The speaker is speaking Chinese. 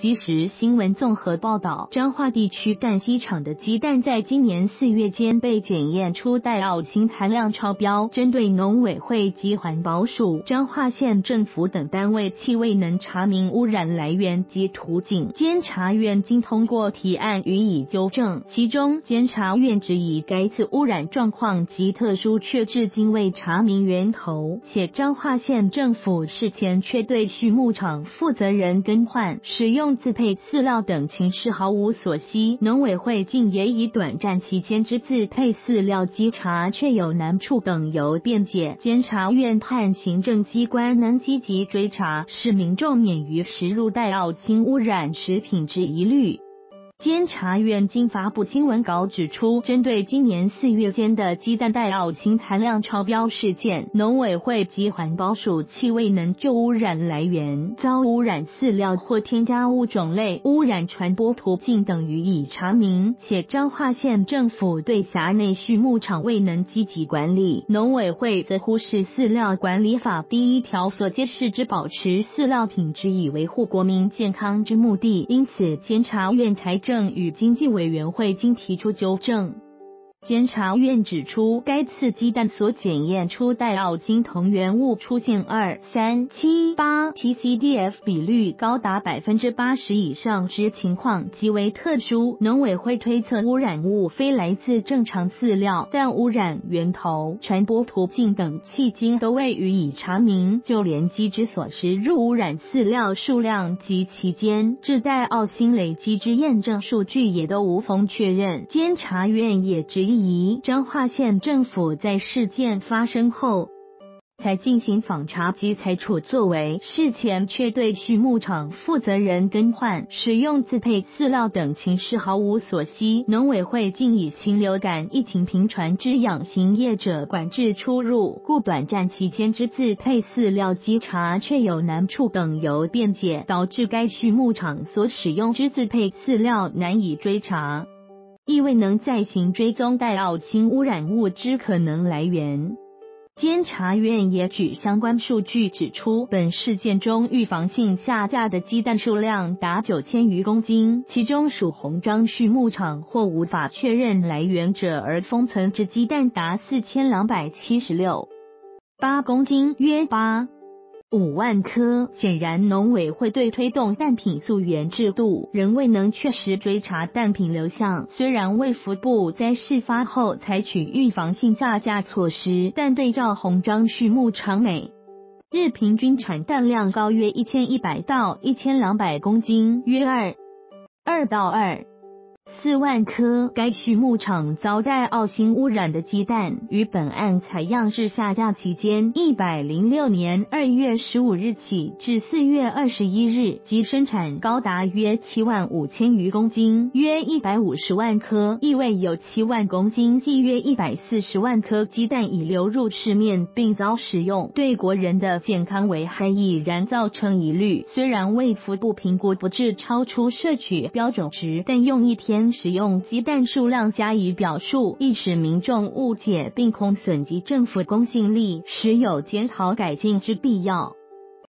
即时新闻综合报道，彰化地区蛋鸡场的鸡蛋在今年四月间被检验出带奥辛含量超标。针对农委会及环保署、彰化县政府等单位，其未能查明污染来源及途径，监察院经通过提案予以纠正。其中，监察院质疑该次污染状况极特殊，却至今未查明源头，且彰化县政府事前却对畜牧场负责人更换使用。自配饲料等情势毫无所悉，农委会竟也以短暂期间之自配饲料稽查确有难处等由辩解。监察院判行政机关能积极追查，使民众免于食入带奥氢污染食品之疑虑。监察院经发布新闻稿指出，针对今年四月间的鸡蛋带奥氢含量超标事件，农委会及环保署气未能就污染来源、遭污染饲料或添加物种类、污染传播途径等予以查明，且彰化县政府对辖内畜牧场未能积极管理，农委会则忽视饲料管理法第一条所揭示之保持饲料品质以维护国民健康之目的，因此监察院才。与经济委员会经提出纠正。监察院指出，该次鸡蛋所检验出带奥金同源物出现二三七八 TCDF 比率高达百分之八十以上之情况极为特殊。农委会推测污染物非来自正常饲料，但污染源头、传播途径等迄今都未予以查明。就连鸡之所食入污染饲料数量及期间至带奥辛累积之验证数据也都无从确认。监察院也只。疑彰化县政府在事件发生后才进行访查及采取作为，事前却对畜牧场负责人更换使用自配饲料等情事毫无所悉。农委会竟以禽流感疫情频传之养禽业者管制出入，故短暂期间之自配饲料稽查却有难处等由辩解，导致该畜牧场所使用之自配饲料难以追查。亦未能再行追踪带奥氢污染物之可能来源。监察院也举相关数据指出，本事件中预防性下架的鸡蛋数量达九千余公斤，其中属红章畜牧场或无法确认来源者而封存之鸡蛋达四千两百七十六八公斤，约八。五万颗，显然农委会对推动蛋品溯源制度仍未能确实追查蛋品流向。虽然卫福部在事发后采取预防性下架措施，但对照红章畜牧场每日平均产蛋量高约一千一百到一千两百公斤，约二二到二。四万颗该畜牧场遭带奥辛污染的鸡蛋，于本案采样至下架期间一百零六年二月十五日起至四月二十一日，即生产高达约七万五千余公斤，约一百五十万颗，意味有七万公斤，即约一百四十万颗鸡蛋已流入市面，并遭使用，对国人的健康危害已然造成疑虑。虽然卫福部评估不致超出摄取标准值，但用一天。使用鸡蛋数量加以表述，易使民众误解，并恐损及政府公信力，实有检讨改进之必要。